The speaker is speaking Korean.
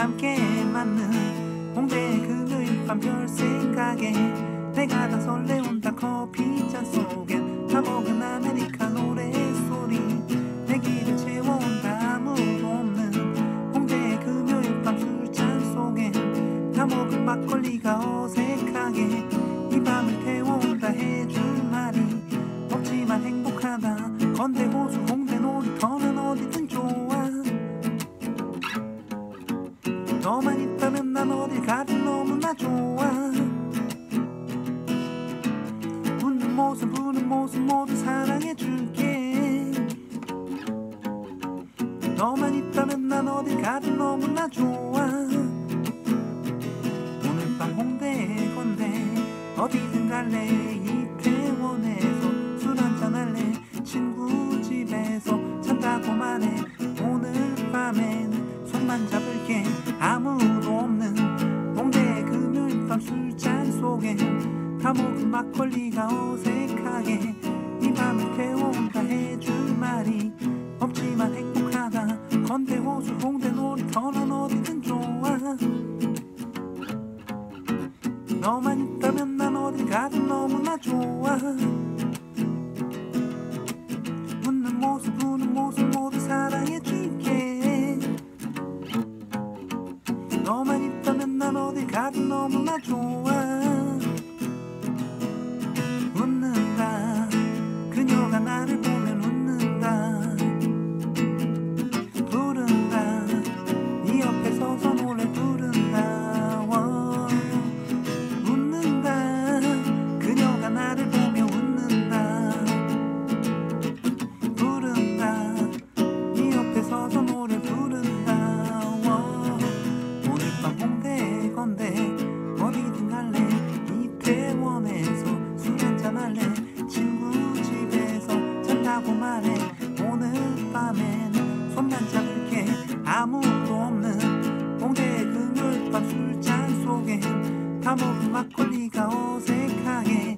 함께 맞는 홍대 금요일 밤별 생각에 내가 다 설레온다 커피잔 속엔 다 먹은 아메리카노 래 소리 내 길을 채워온다 아무도 없는 홍대 금요일 밤 술잔 속엔 다 먹은 막걸리가 어색 너만 있다면 난 어딜 가든 너무나 좋아. 웃는 모습 우는 모습 모두 사랑해줄게. 너만 있다면 난 어딜 가든 너무나 좋아. 오늘 밤 홍대 건대 어디든 갈래. 이태원에서 술 한잔 할래. 친구 집에서 잔다고 말해. 오늘 밤에는 손만 잡을게. 아무도 없는 홍대 금요일 밤 술잔 속에 다 먹은 막걸리가 어색하게 이 밤을 태워온다 해줄 말이 없지만 행복하다. 건대 호수 홍대 놀이터는 어디든 좋아. 너만 있다면 난 어딜 가든 너무나 좋아 있다면 난 있다고 말해. 오늘 밤엔 손만 잡게 아무도 없는 공대 그물밥 술잔 속에 타먹은 막걸리가 어색하게